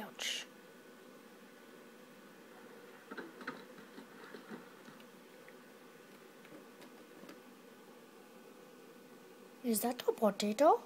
Ouch. Is that a potato?